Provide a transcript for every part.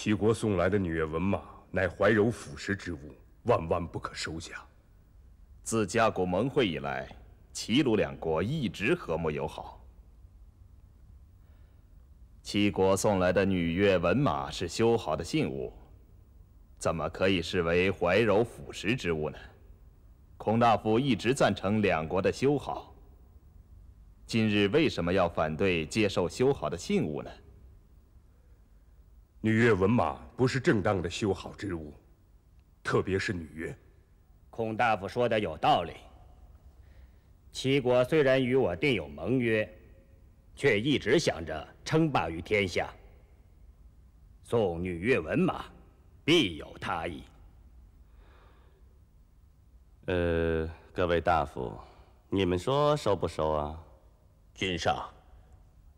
齐国送来的女乐文马，乃怀柔腐蚀之物，万万不可收下。自甲骨盟会以来，齐鲁两国一直和睦友好。齐国送来的女乐文马是修好的信物，怎么可以视为怀柔腐蚀之物呢？孔大夫一直赞成两国的修好，今日为什么要反对接受修好的信物呢？女乐文马不是正当的修好之物，特别是女乐。孔大夫说的有道理。齐国虽然与我定有盟约，却一直想着称霸于天下。送女乐文马，必有他意。呃，各位大夫，你们说收不收啊？君上，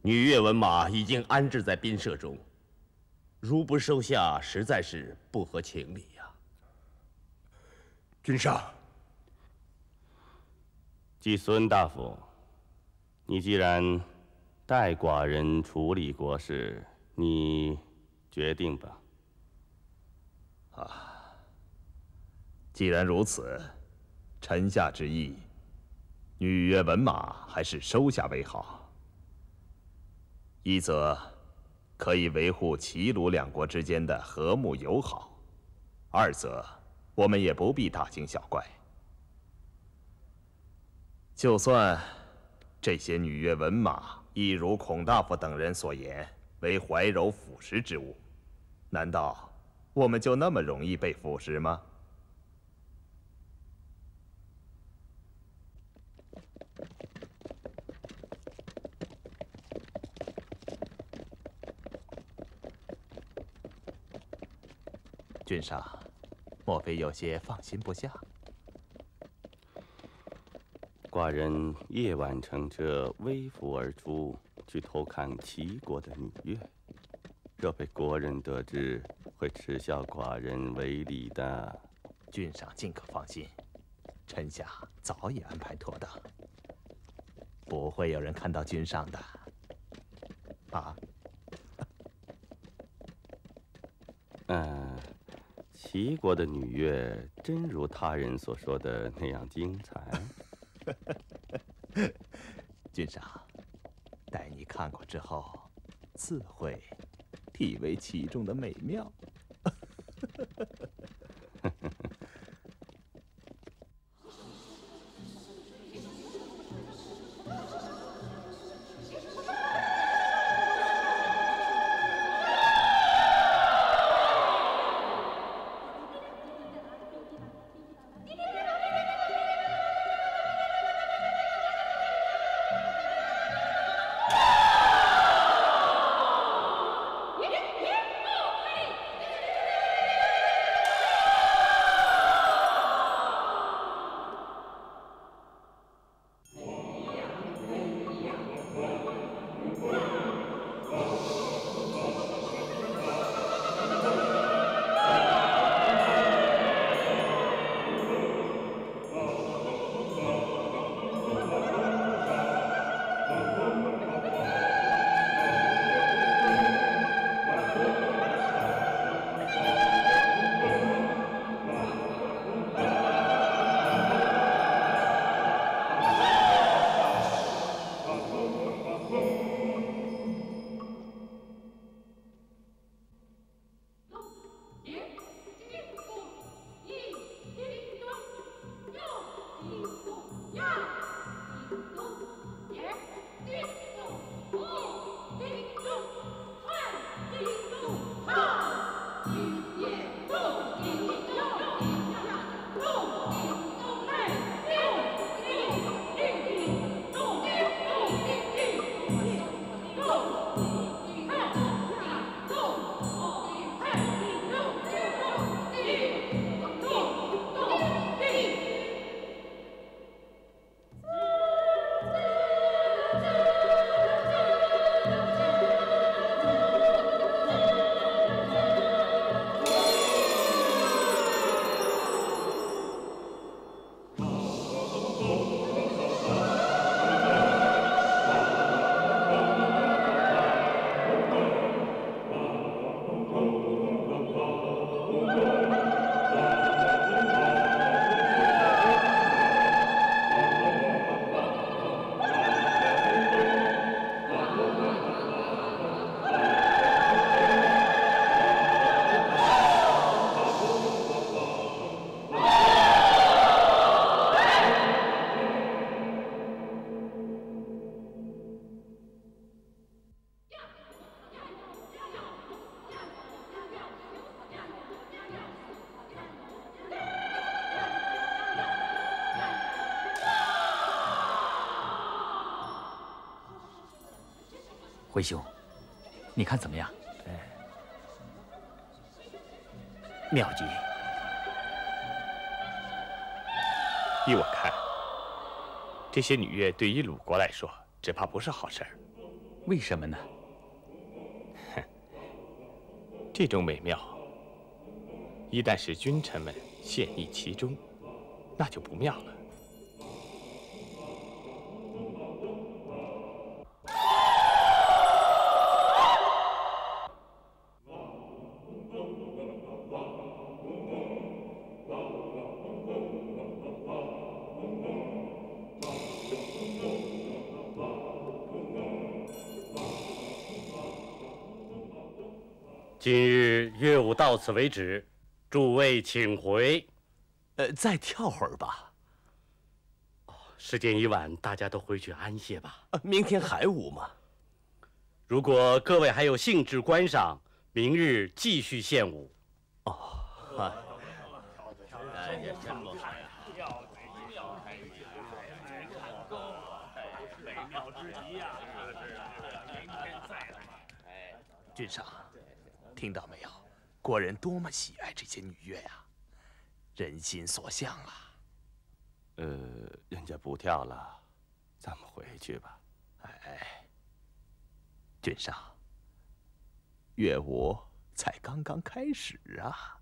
女乐文马已经安置在宾舍中。如不收下，实在是不合情理呀。君上，季孙大夫，你既然代寡人处理国事，你决定吧。啊，既然如此，臣下之意，女乐文马还是收下为好。一则。可以维护齐鲁两国之间的和睦友好。二则，我们也不必大惊小怪。就算这些女乐文马一如孔大夫等人所言，为怀柔腐蚀之物，难道我们就那么容易被腐蚀吗？君上，莫非有些放心不下？寡人夜晚乘着微服而出，去偷看齐国的女乐，若被国人得知，会耻笑寡人为礼的。君上尽可放心，臣下早已安排妥当，不会有人看到君上的。啊？齐国的女乐真如他人所说的那样精彩？君上，待你看过之后，自会体味其中的美妙。辉兄，你看怎么样？妙极。依我看，这些女乐对于鲁国来说，只怕不是好事儿。为什么呢？这种美妙，一旦使君臣们陷溺其中，那就不妙了。到此为止，诸位请回。呃，再跳会儿吧。哦时间已晚，大家都回去安歇吧。呃明天还舞吗？如果各位还有兴致观赏，明日继续献舞。哦啊，君上，听到没有？国人多么喜爱这些女乐呀，人心所向啊！呃，人家不跳了，咱们回去吧。哎，君上，乐舞才刚刚开始啊！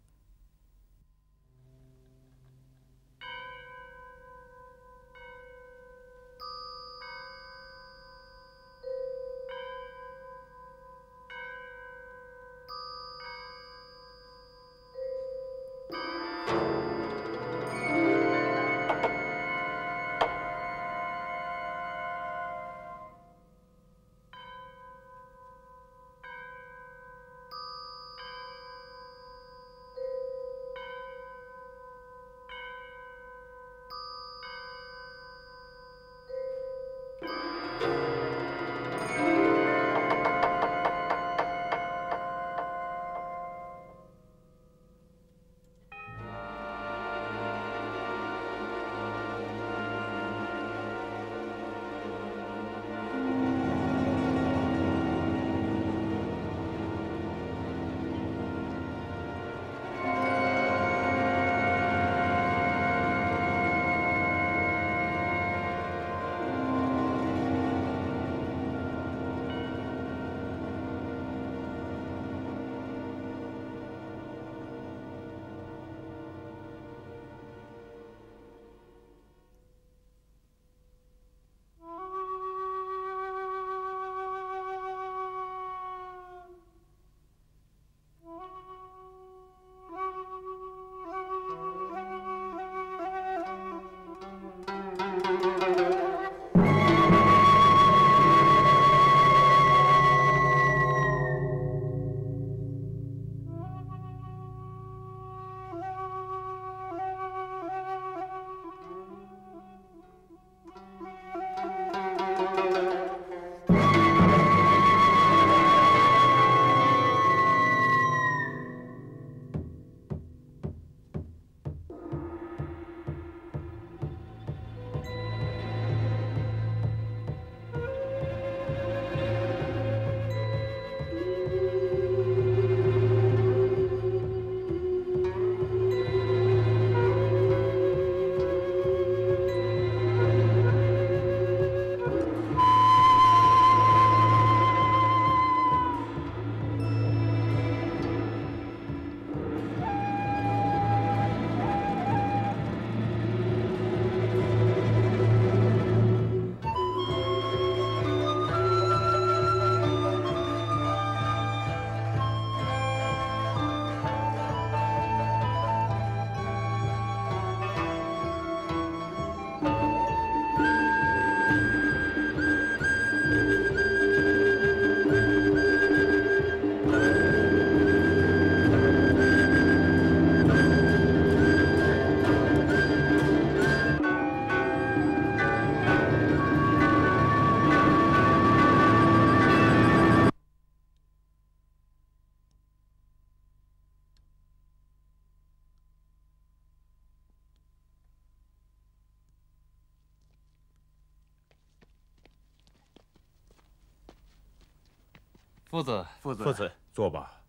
夫子，夫子，夫子，坐吧。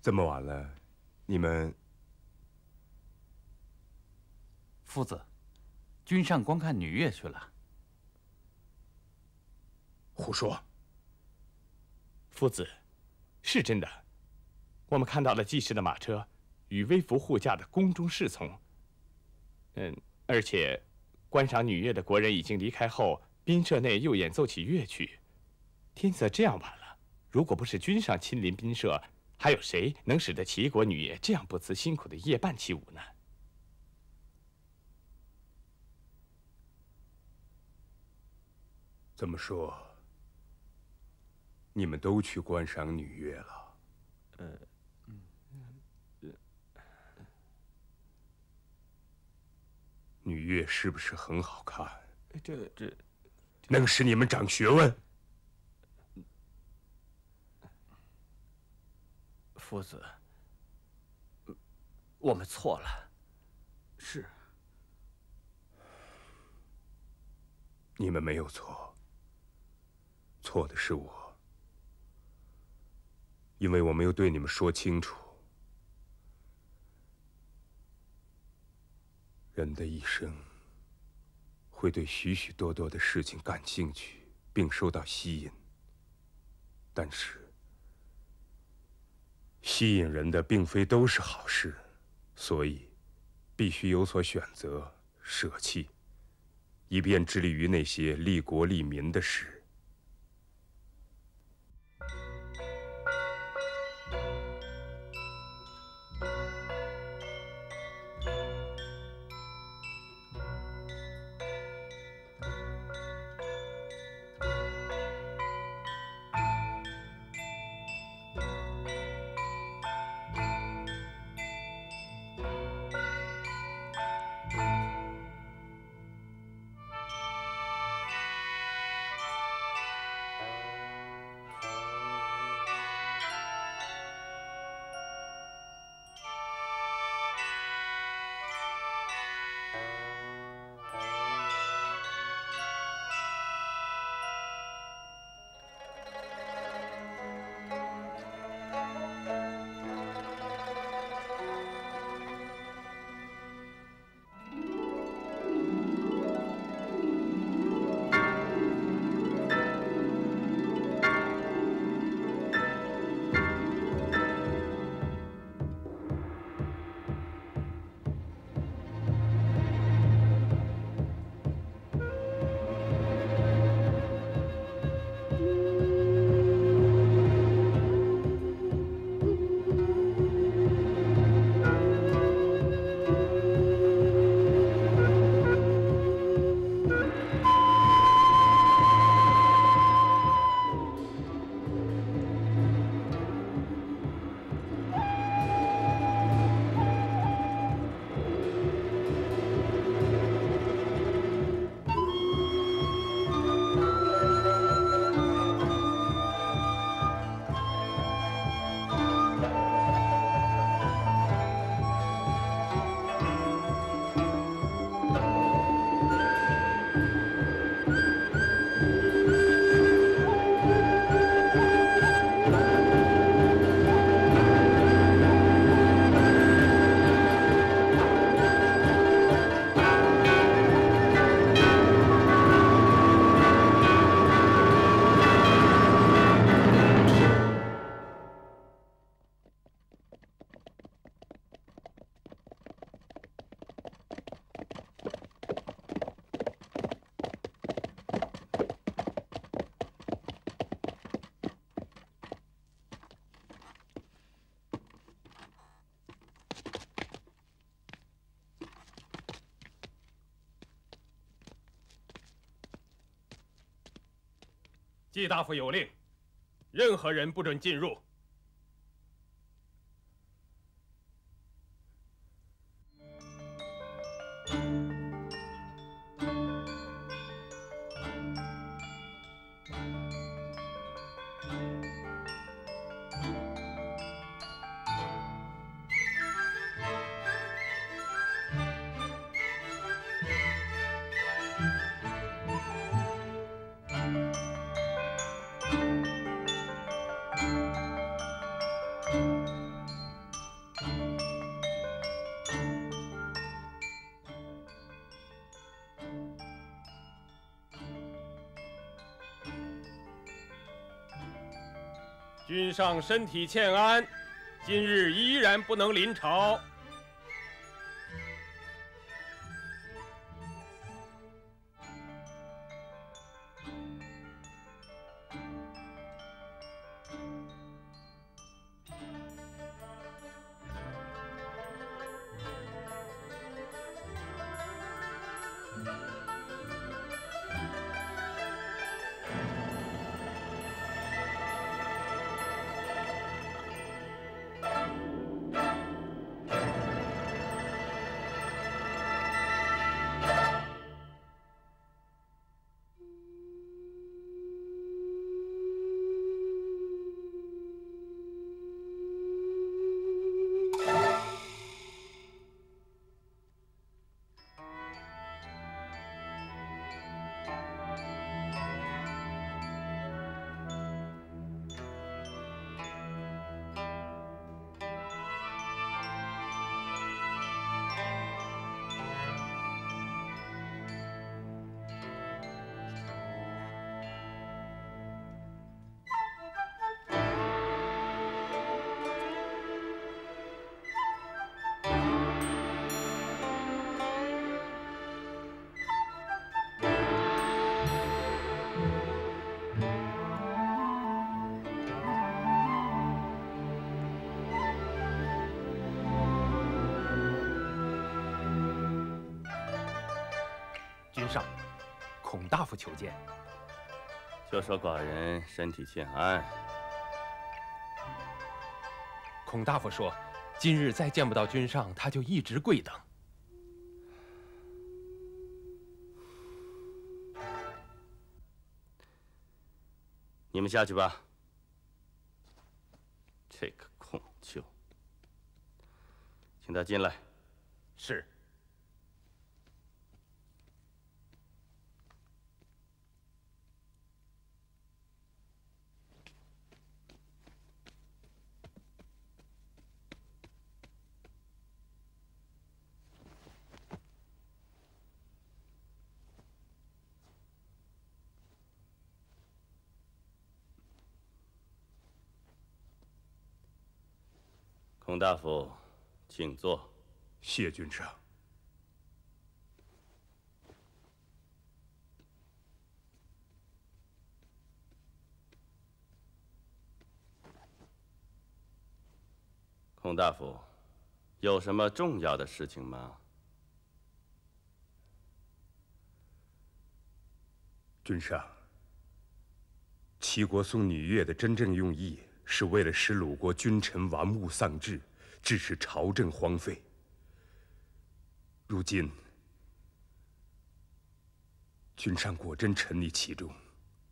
这么晚了，你们夫子，君上观看女乐去了。胡说！夫子，是真的。我们看到了季氏的马车与微服护驾的宫中侍从。嗯，而且观赏女乐的国人已经离开后，宾舍内又演奏起乐曲。天色这样晚了，如果不是君上亲临宾舍，还有谁能使得齐国女乐这样不辞辛苦的夜半起舞呢？这么说，你们都去观赏女乐了？呃，女乐是不是很好看？这这，能使你们长学问？夫子，我们错了。是，你们没有错，错的是我，因为我没有对你们说清楚。人的一生会对许许多多的事情感兴趣，并受到吸引，但是。吸引人的并非都是好事，所以必须有所选择、舍弃，以便致力于那些利国利民的事。季大夫有令，任何人不准进入。上身体欠安，今日依然不能临朝。孔大夫求见。就说寡人身体欠安。孔大夫说，今日再见不到君上，他就一直跪等。你们下去吧。这个孔丘，请他进来。是。孔大夫，请坐。谢君上。孔大夫，有什么重要的事情吗？君上，齐国送女乐的真正用意。是为了使鲁国君臣玩物丧志，致使朝政荒废。如今，君上果真沉溺其中，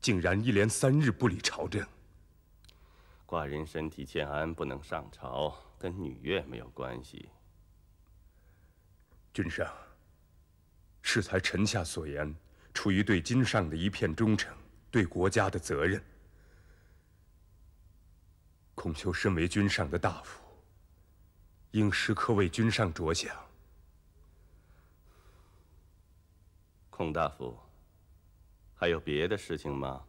竟然一连三日不理朝政。寡人身体欠安，不能上朝，跟女乐没有关系。君上，适才臣下所言，出于对君上的一片忠诚，对国家的责任。孔丘身为君上的大夫，应时刻为君上着想。孔大夫，还有别的事情吗？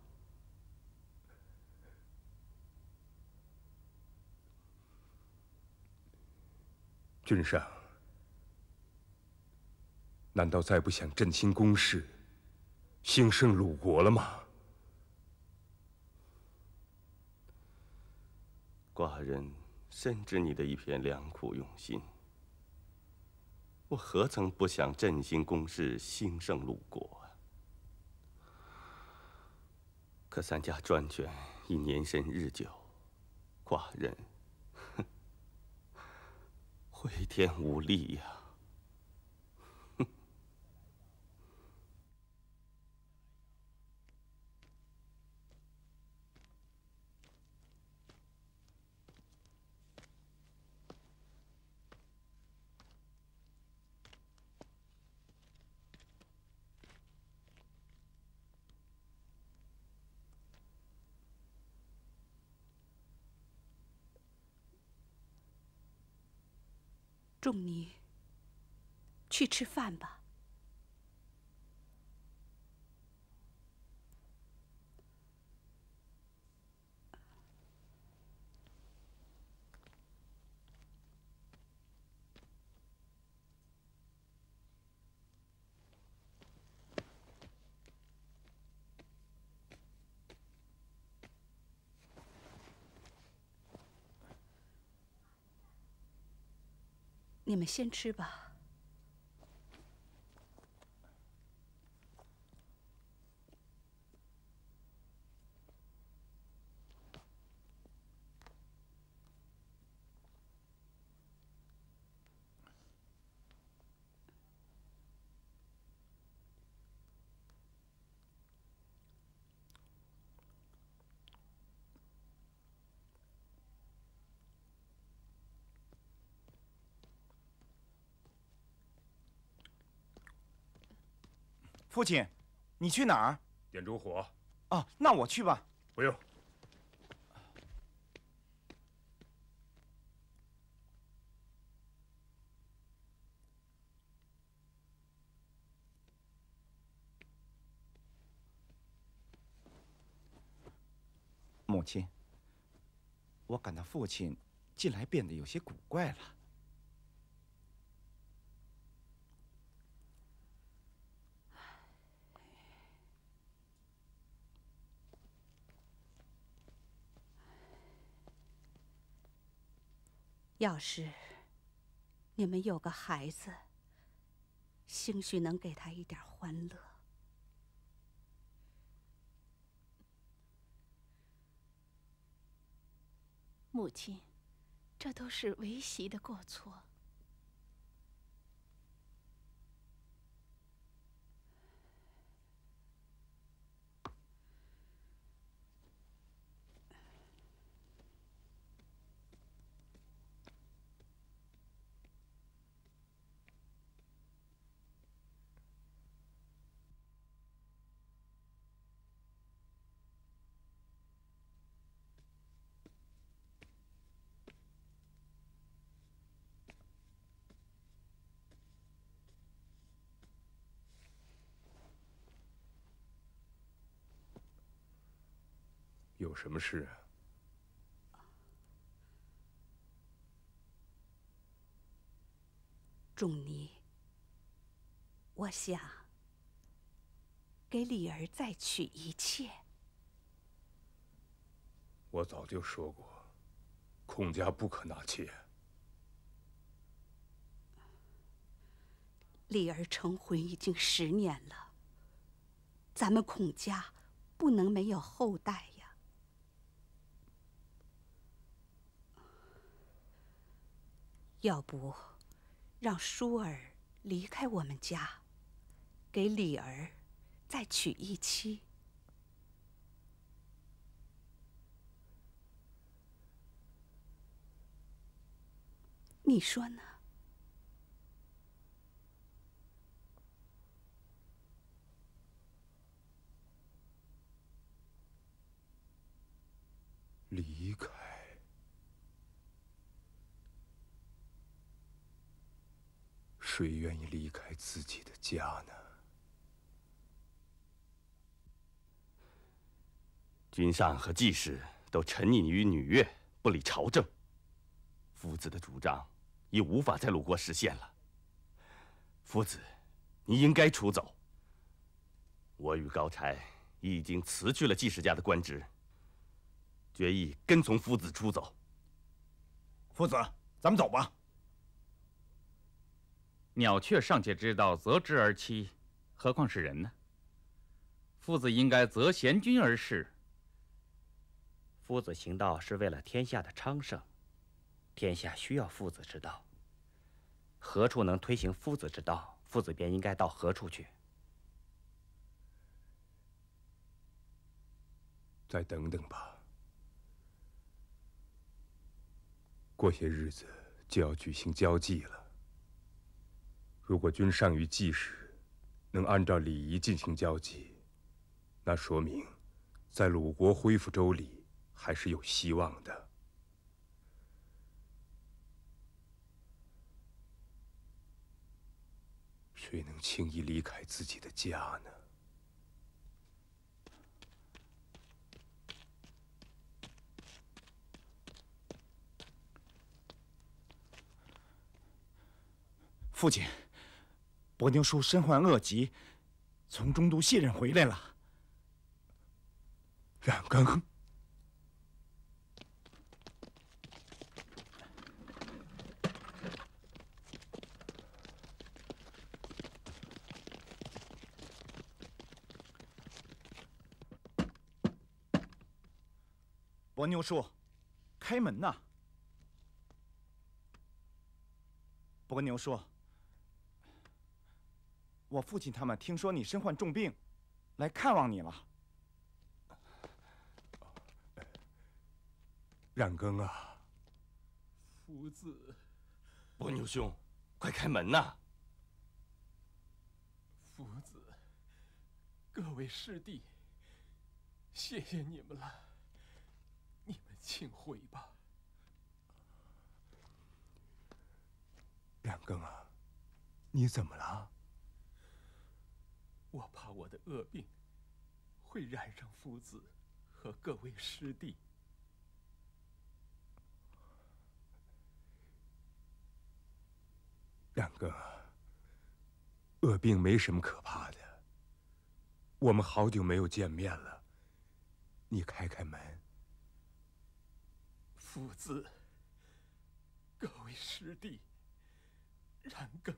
君上，难道再不想振兴宫室，兴盛鲁国了吗？寡人深知你的一片良苦用心，我何曾不想振兴宫室，兴盛鲁国？可三家专权已年深日久，寡人回天无力呀。仲尼，去吃饭吧。你们先吃吧。父亲，你去哪儿？点烛火。哦，那我去吧。不用。母亲，我感到父亲近来变得有些古怪了。要是你们有个孩子，兴许能给他一点欢乐。母亲，这都是为媳的过错。有什么事啊？仲尼，我想给李儿再娶一妾。我早就说过，孔家不可纳妾。李儿成婚已经十年了，咱们孔家不能没有后代呀。要不，让舒儿离开我们家，给李儿再娶一妻。你说呢？离开？谁愿意离开自己的家呢？君上和季氏都沉溺于女乐，不理朝政。夫子的主张已无法在鲁国实现了。夫子，你应该出走。我与高柴已经辞去了季氏家的官职，决意跟从夫子出走。夫子，咱们走吧。鸟雀尚且知道择之而栖，何况是人呢？夫子应该择贤君而事。夫子行道是为了天下的昌盛，天下需要夫子之道。何处能推行夫子之道，夫子便应该到何处去。再等等吧，过些日子就要举行交际了。如果君上与季氏能按照礼仪进行交际，那说明在鲁国恢复周礼还是有希望的。谁能轻易离开自己的家呢？父亲。伯牛叔身患恶疾从中都卸任回来了。冉更伯牛叔开门呐。伯牛叔。我父亲他们听说你身患重病，来看望你了。冉庚啊，夫子，伯牛兄，快开门呐！夫子，各位师弟，谢谢你们了，你们请回吧。冉庚啊，你怎么了？我怕我的恶病会染上夫子和各位师弟。冉庚，恶病没什么可怕的。我们好久没有见面了，你开开门。夫子，各位师弟，冉庚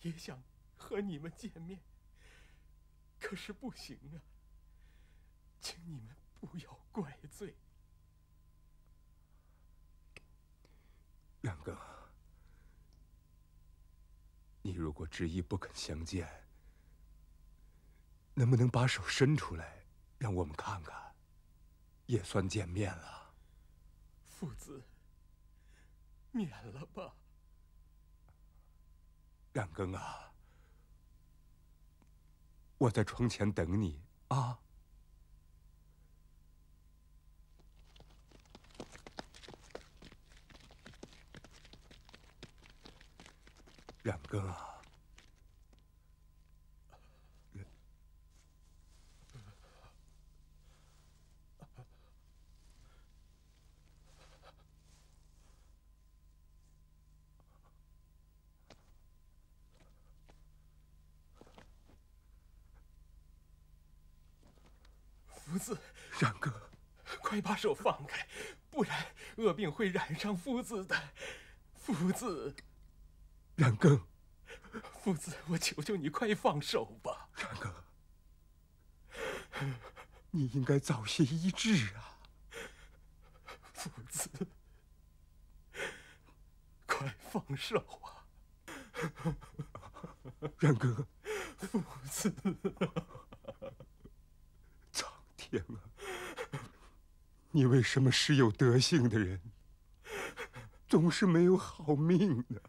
也想和你们见面，可是不行啊，请你们不要怪罪。冉哥。你如果执意不肯相见，能不能把手伸出来，让我们看看，也算见面了。父子，免了吧。冉庚啊，我在窗前等你啊。冉哥啊，夫子，冉哥，快把手放开，不然恶病会染上夫子的。夫子。冉庚，夫子，我求求你，快放手吧！冉哥，你应该早些医治啊！夫子，快放手啊！冉哥，夫子，苍天啊！你为什么是有德性的人，总是没有好命呢？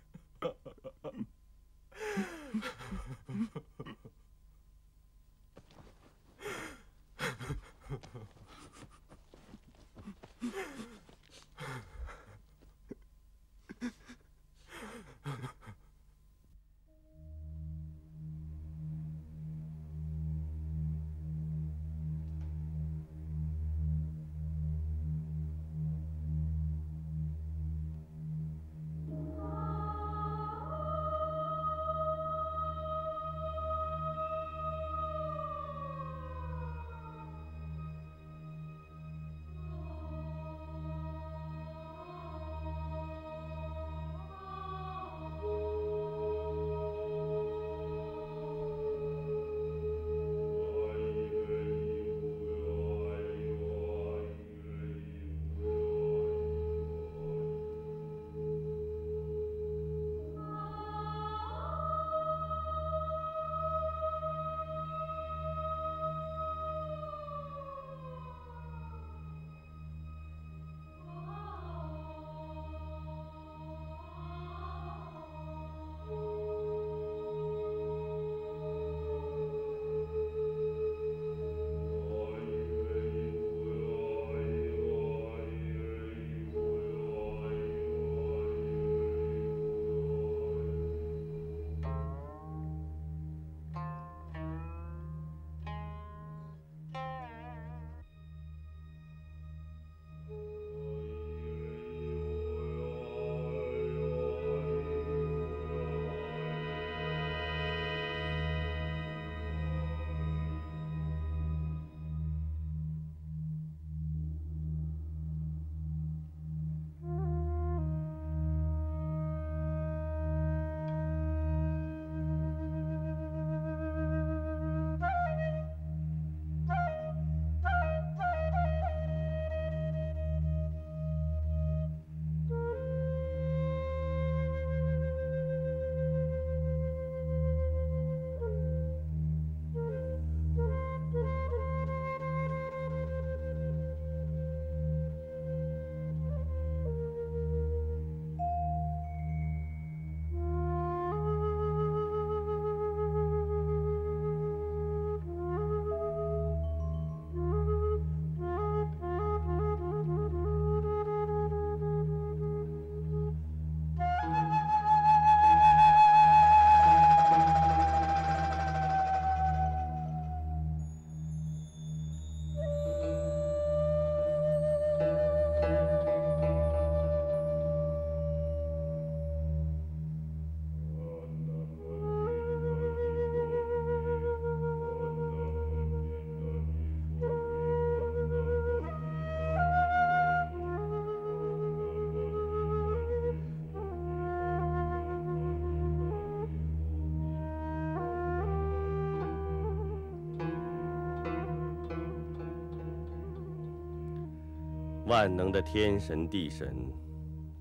万能的天神地神，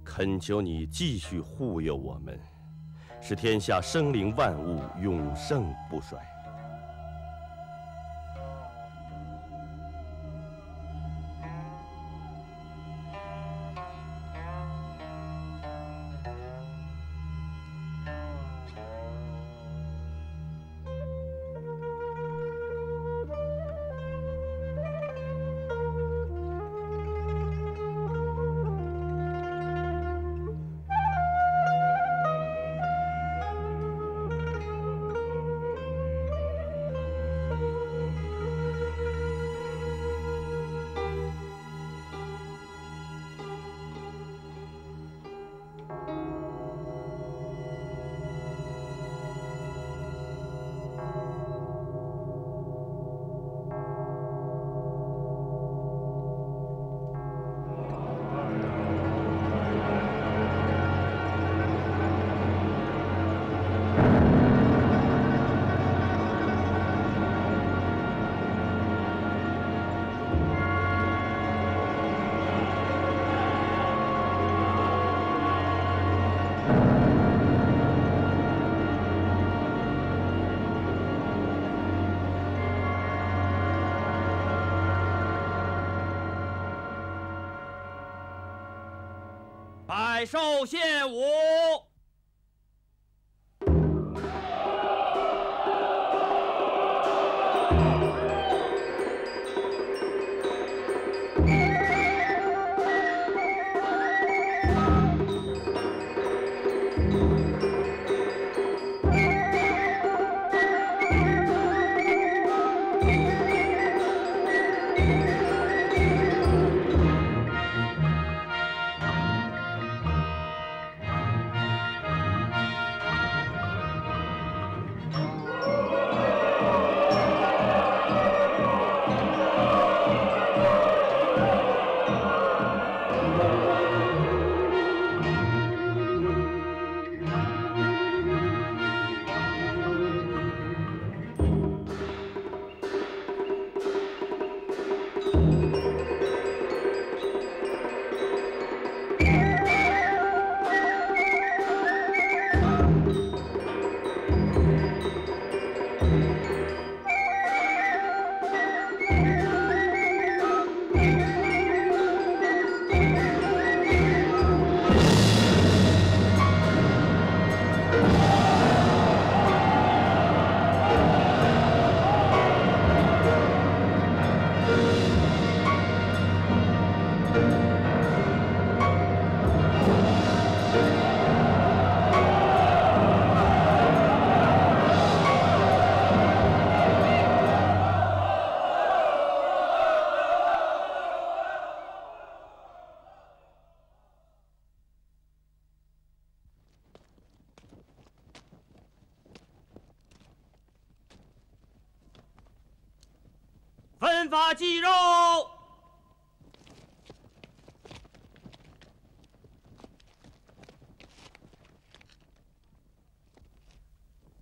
恳求你继续护佑我们，使天下生灵万物永盛不衰。百兽献舞。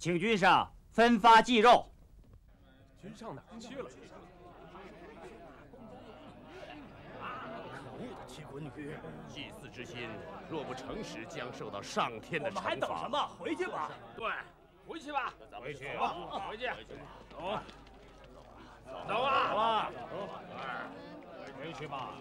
请君上分发祭肉。君上哪儿去了？可恶的齐国女，祭祀之心若不诚实，将受到上天的惩罚。我们还等什么？回去吧。对，回去吧。回去吧，回去。走。走啊！走啊！回去吧。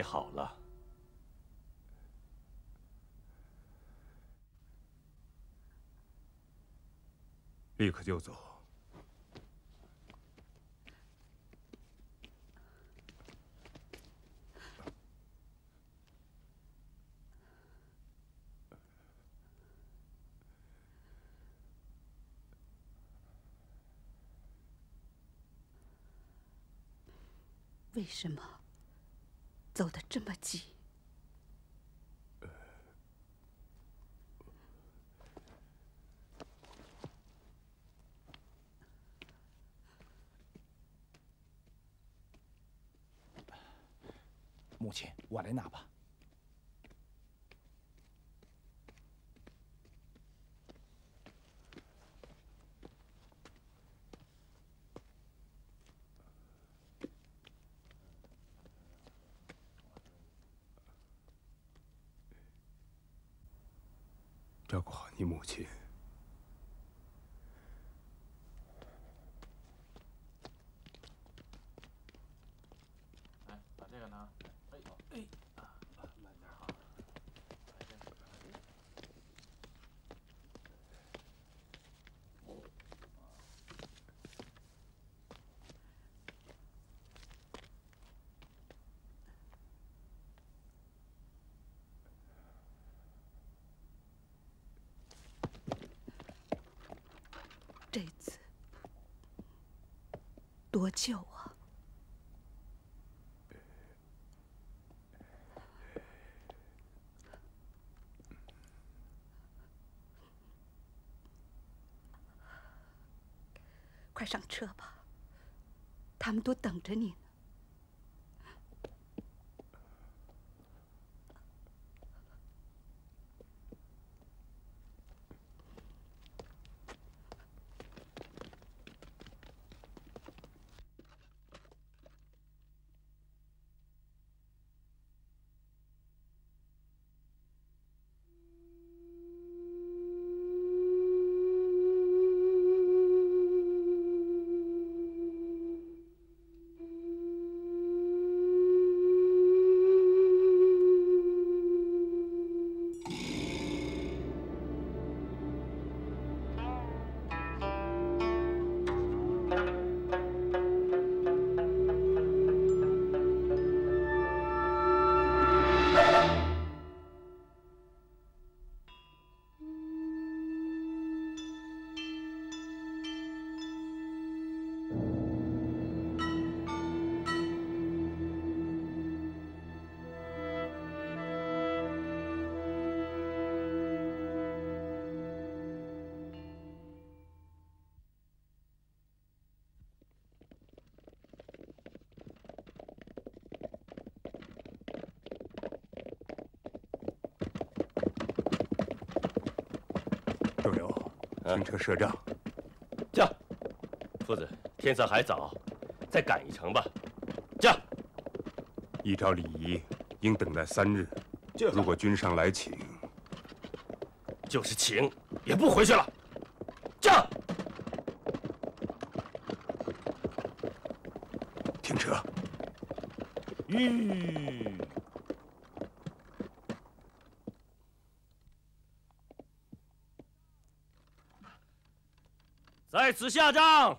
备好了。立刻就走。为什么这么急？母亲，我来拿吧。照顾好你母亲。来，把这个拿。哎，哎，慢点好。这次多久啊？快上车吧，他们都等着你。停车设帐。驾，夫子，天色还早，再赶一程吧。驾。依照礼仪，应等待三日。如果君上来请，就是请，也不回去了。驾。停车。吁。在此下葬。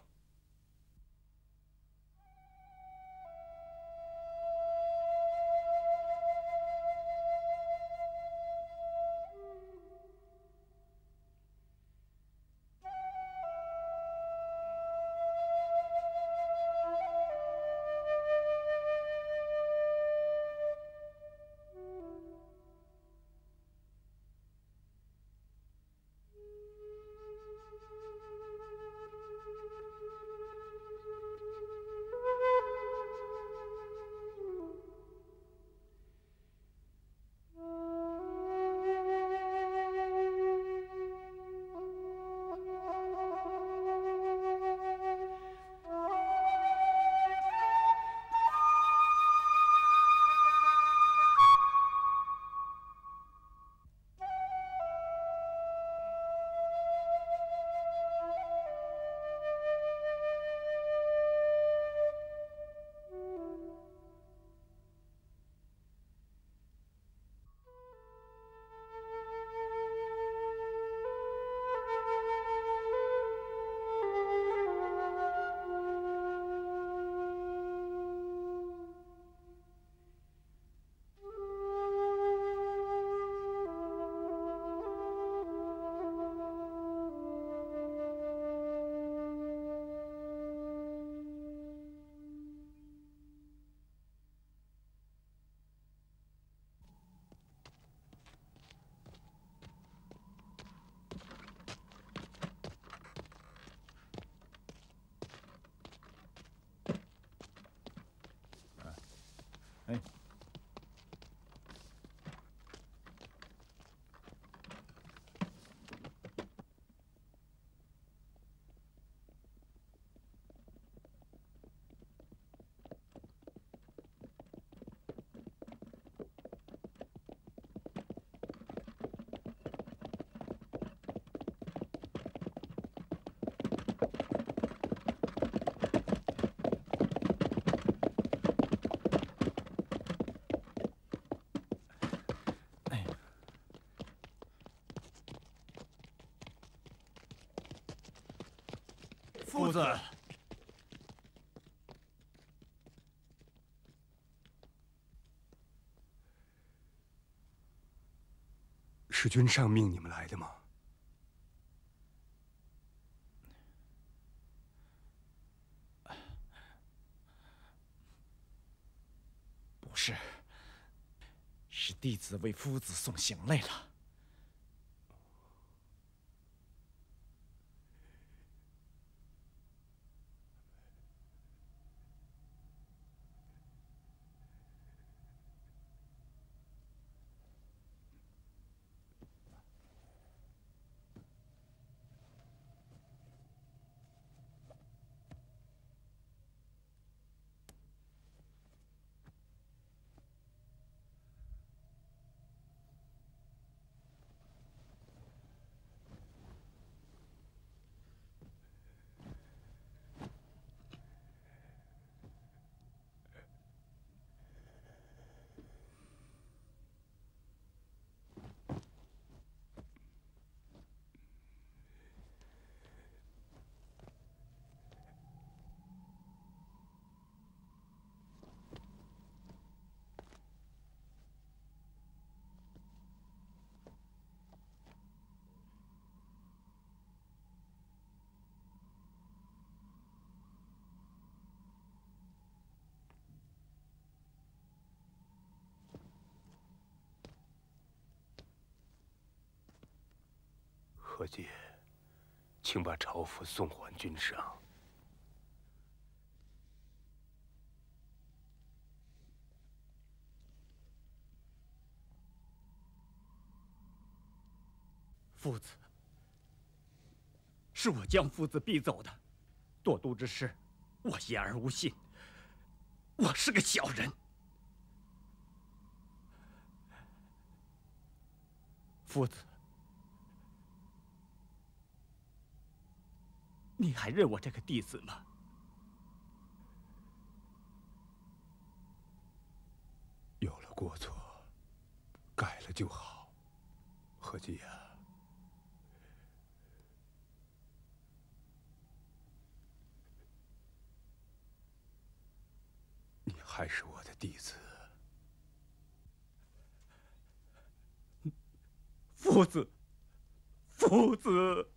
夫子，是君上命你们来的吗？不是，是弟子为夫子送行来了。何解，请把朝服送还君上。夫子，是我将夫子逼走的，堕都之事，我言而无信。我是个小人，夫子。你还认我这个弟子吗？有了过错，改了就好。何基呀，你还是我的弟子。夫子，夫子。